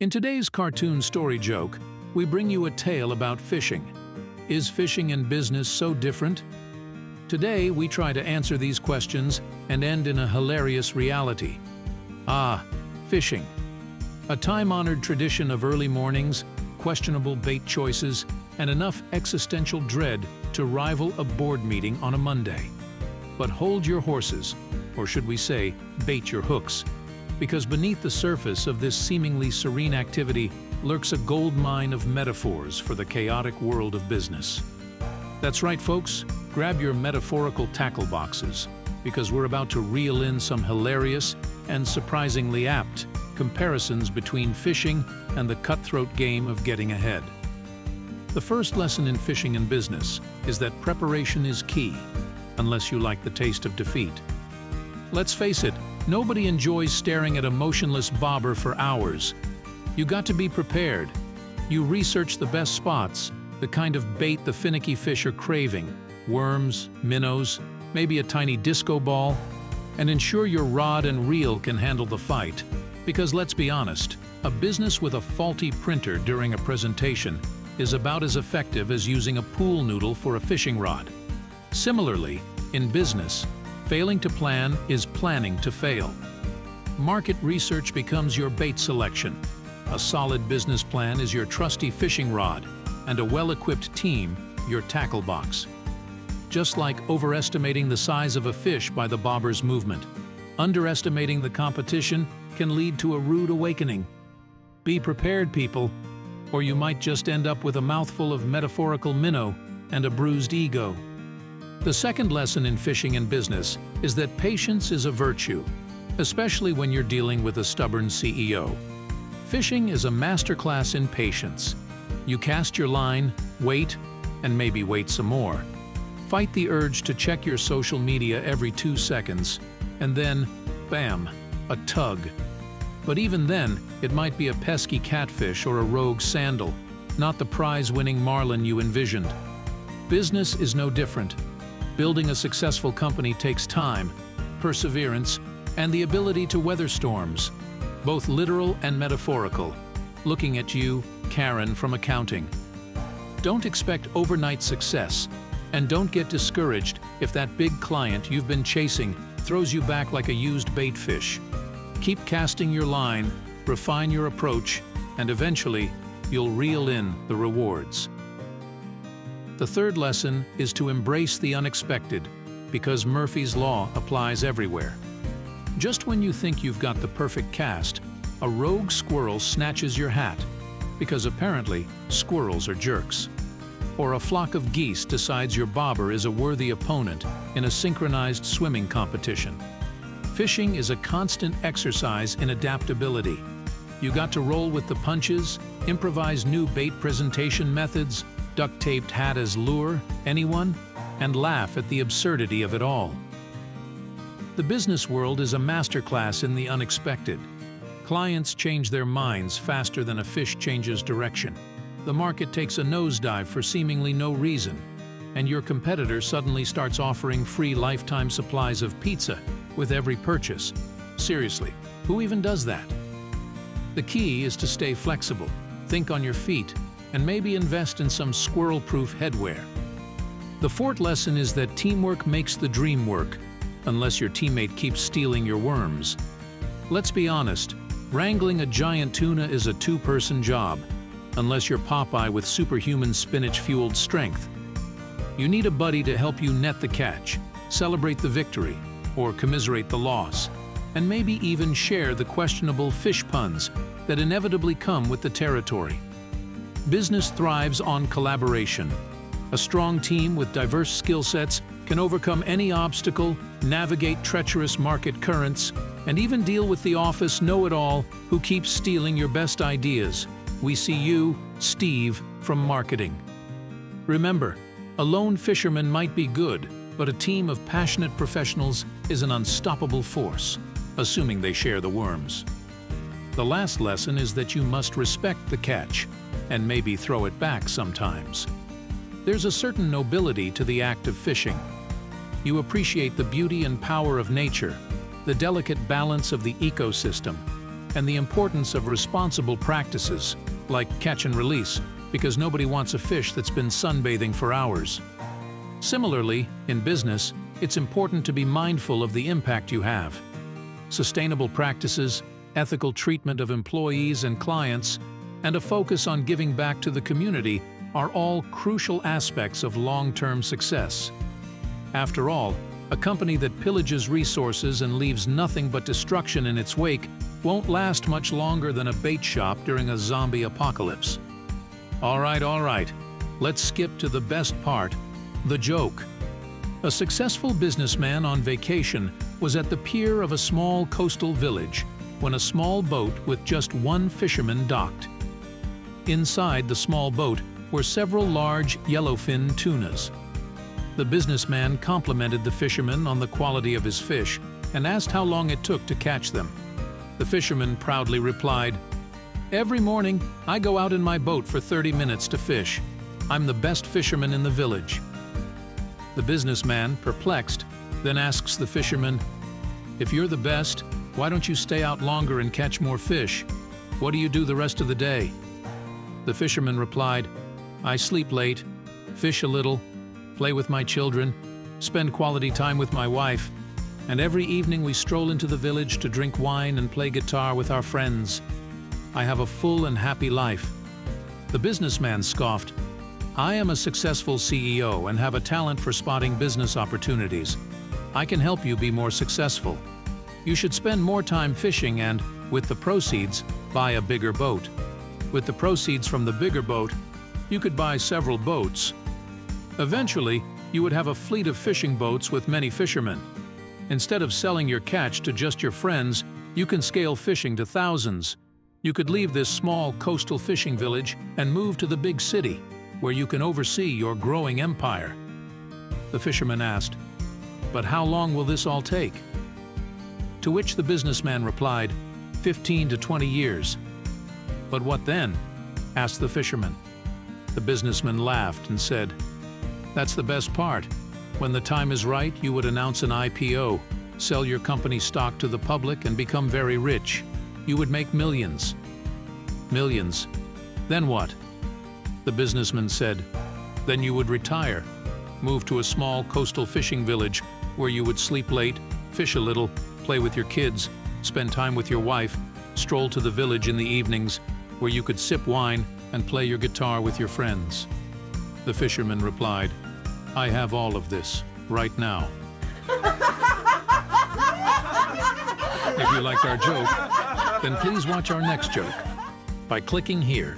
In today's cartoon story joke, we bring you a tale about fishing. Is fishing and business so different? Today, we try to answer these questions and end in a hilarious reality. Ah, fishing. A time-honored tradition of early mornings, questionable bait choices, and enough existential dread to rival a board meeting on a Monday. But hold your horses, or should we say, bait your hooks, because beneath the surface of this seemingly serene activity lurks a gold mine of metaphors for the chaotic world of business. That's right, folks, grab your metaphorical tackle boxes, because we're about to reel in some hilarious and surprisingly apt comparisons between fishing and the cutthroat game of getting ahead. The first lesson in fishing and business is that preparation is key, unless you like the taste of defeat. Let's face it, nobody enjoys staring at a motionless bobber for hours. You got to be prepared. You research the best spots, the kind of bait the finicky fish are craving, worms, minnows, maybe a tiny disco ball, and ensure your rod and reel can handle the fight. Because let's be honest, a business with a faulty printer during a presentation is about as effective as using a pool noodle for a fishing rod. Similarly, in business, failing to plan is planning to fail. Market research becomes your bait selection. A solid business plan is your trusty fishing rod, and a well-equipped team, your tackle box. Just like overestimating the size of a fish by the bobber's movement, underestimating the competition can lead to a rude awakening. Be prepared, people, or you might just end up with a mouthful of metaphorical minnow and a bruised ego. The second lesson in fishing and business is that patience is a virtue, especially when you're dealing with a stubborn CEO. Fishing is a masterclass in patience. You cast your line, wait, and maybe wait some more. Fight the urge to check your social media every two seconds, and then, bam, a tug. But even then, it might be a pesky catfish or a rogue sandal, not the prize-winning marlin you envisioned. Business is no different. Building a successful company takes time, perseverance, and the ability to weather storms, both literal and metaphorical. Looking at you, Karen from accounting. Don't expect overnight success, and don't get discouraged if that big client you've been chasing throws you back like a used bait fish. Keep casting your line, refine your approach, and eventually, you'll reel in the rewards. The third lesson is to embrace the unexpected, because Murphy's Law applies everywhere. Just when you think you've got the perfect cast, a rogue squirrel snatches your hat, because apparently squirrels are jerks. Or a flock of geese decides your bobber is a worthy opponent in a synchronized swimming competition. Fishing is a constant exercise in adaptability. You got to roll with the punches, improvise new bait presentation methods, duct-taped hat as lure, anyone, and laugh at the absurdity of it all. The business world is a masterclass in the unexpected. Clients change their minds faster than a fish changes direction. The market takes a nosedive for seemingly no reason, and your competitor suddenly starts offering free lifetime supplies of pizza with every purchase. Seriously, who even does that? The key is to stay flexible, think on your feet, and maybe invest in some squirrel-proof headwear. The fourth lesson is that teamwork makes the dream work, unless your teammate keeps stealing your worms. Let's be honest, wrangling a giant tuna is a two-person job, unless you're Popeye with superhuman spinach-fueled strength. You need a buddy to help you net the catch, celebrate the victory, or commiserate the loss, and maybe even share the questionable fish puns that inevitably come with the territory. Business thrives on collaboration. A strong team with diverse skill sets can overcome any obstacle, navigate treacherous market currents, and even deal with the office know-it-all who keeps stealing your best ideas. We see you, Steve, from marketing. Remember, a lone fisherman might be good, but a team of passionate professionals is an unstoppable force, assuming they share the worms. The last lesson is that you must respect the catch, and maybe throw it back sometimes. There's a certain nobility to the act of fishing. You appreciate the beauty and power of nature, the delicate balance of the ecosystem, and the importance of responsible practices, like catch and release, because nobody wants a fish that's been sunbathing for hours. Similarly, in business, it's important to be mindful of the impact you have. Sustainable practices, ethical treatment of employees and clients, and a focus on giving back to the community are all crucial aspects of long-term success. After all, a company that pillages resources and leaves nothing but destruction in its wake won't last much longer than a bait shop during a zombie apocalypse. All right, all right, let's skip to the best part, the joke. A successful businessman on vacation was at the pier of a small coastal village when a small boat with just one fisherman docked. Inside the small boat were several large yellowfin tunas. The businessman complimented the fisherman on the quality of his fish and asked how long it took to catch them. The fisherman proudly replied, Every morning, I go out in my boat for 30 minutes to fish. I'm the best fisherman in the village. The businessman, perplexed, then asks the fisherman, If you're the best, why don't you stay out longer and catch more fish? What do you do the rest of the day? The fisherman replied, I sleep late, fish a little, play with my children, spend quality time with my wife, and every evening we stroll into the village to drink wine and play guitar with our friends. I have a full and happy life. The businessman scoffed, I am a successful CEO and have a talent for spotting business opportunities. I can help you be more successful. You should spend more time fishing and, with the proceeds, buy a bigger boat. With the proceeds from the bigger boat, you could buy several boats. Eventually, you would have a fleet of fishing boats with many fishermen. Instead of selling your catch to just your friends, you can scale fishing to thousands. You could leave this small coastal fishing village and move to the big city, where you can oversee your growing empire. The fisherman asked, But how long will this all take? To which the businessman replied, 15 to 20 years. But what then? asked the fisherman. The businessman laughed and said, That's the best part. When the time is right, you would announce an IPO, sell your company stock to the public and become very rich. You would make millions. Millions. Then what? The businessman said, Then you would retire, move to a small coastal fishing village where you would sleep late, fish a little, play with your kids, spend time with your wife, stroll to the village in the evenings where you could sip wine and play your guitar with your friends. The fisherman replied, I have all of this, right now. if you liked our joke, then please watch our next joke by clicking here.